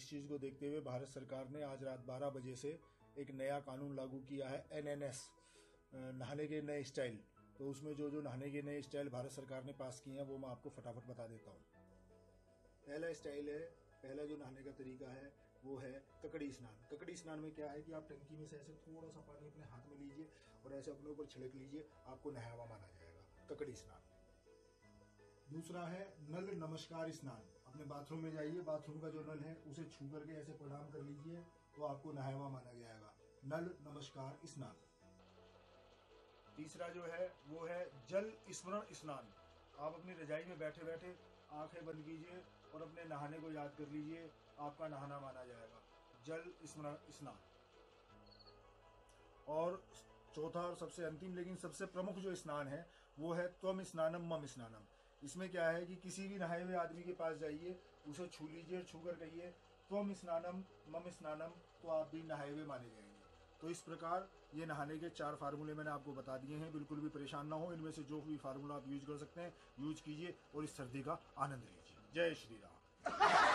इस चीज़ को देखते हुए भारत सरकार ने आज रात 12 बजे से एक नया कानून लागू किया है एनएनएस नहाने के नए स्टाइल। तो उसमें जो जो नहाने के नए स्टाइल भारत सरकार ने पास किए हैं, वो मैं आपको फटाफट बता देता हूँ। पहला स्टाइल है, पहला जो नहाने का तरीका है, वो है ककड़ी स्नान। ककड़ी स्नान में क्या है कि आप टंकी में से ऐसे थोड़ा सा पानी अपने हाथ में लीजिए और ऐसे अपने ऊपर छिड़क लीजिए, आपको नहावा माना जाएगा। ककड़ी स्नान। दूसरा है नल नमस्कार स्नान। अपने बाथरूम में जाइए बाथरूम का जो नल है, उसे छू करके ऐसे प्रणाम कर लीजिए तो आपको नहावा माना जाएगा। नल, नमस्कार, स्नान। तीसरा जो है, वो है जल स्मरण स्नान। आप अपनी रजाई में बैठे बैठे आँखें बंद कीजिए और अपने नहाने को याद कर लीजिए, आपका नहाना माना जाएगा। जल स्मरण स्नान। और चौथा और सबसे अंतिम, लेकिन सबसे प्रमुख जो स्नान है, वो है त्वम स्नानम, मम स्नानम। इसमें क्या है कि किसी भी नहाए हुए आदमी के पास जाइए, उसे छू लीजिए छू कर कहिए त्वम स्नानम, मम स्नानम तो आप भी नहाए हुए माने जाएँगे। तो इस प्रकार ये नहाने के चार फार्मूले मैंने आपको बता दिए हैं। बिल्कुल भी परेशान ना हो, इनमें से जो भी फार्मूला आप यूज़ कर सकते हैं, यूज़ कीजिए और इस सर्दी का आनंद लीजिए। जय श्री राम।